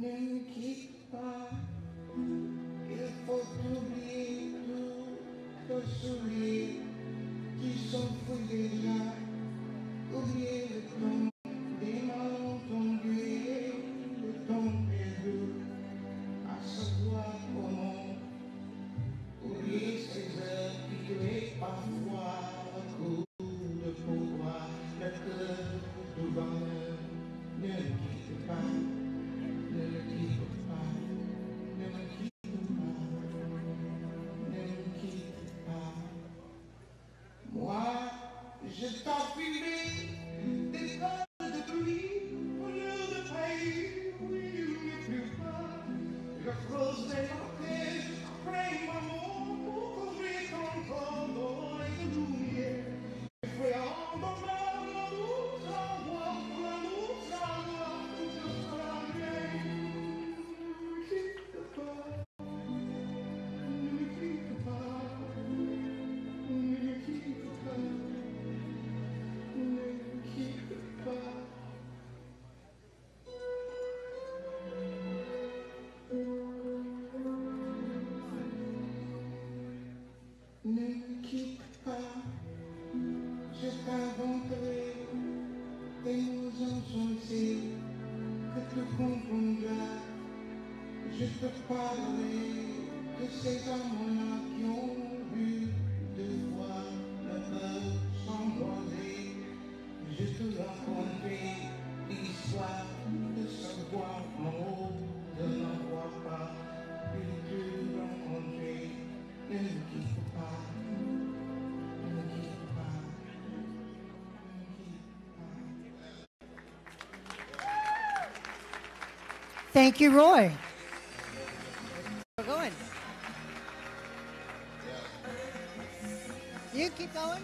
keep Bar. Je t'en prie, que cada um crer, tem os anjos que te cumpram já, para te parem, que sejam amor. Thank you, Roy. We're going. You keep going.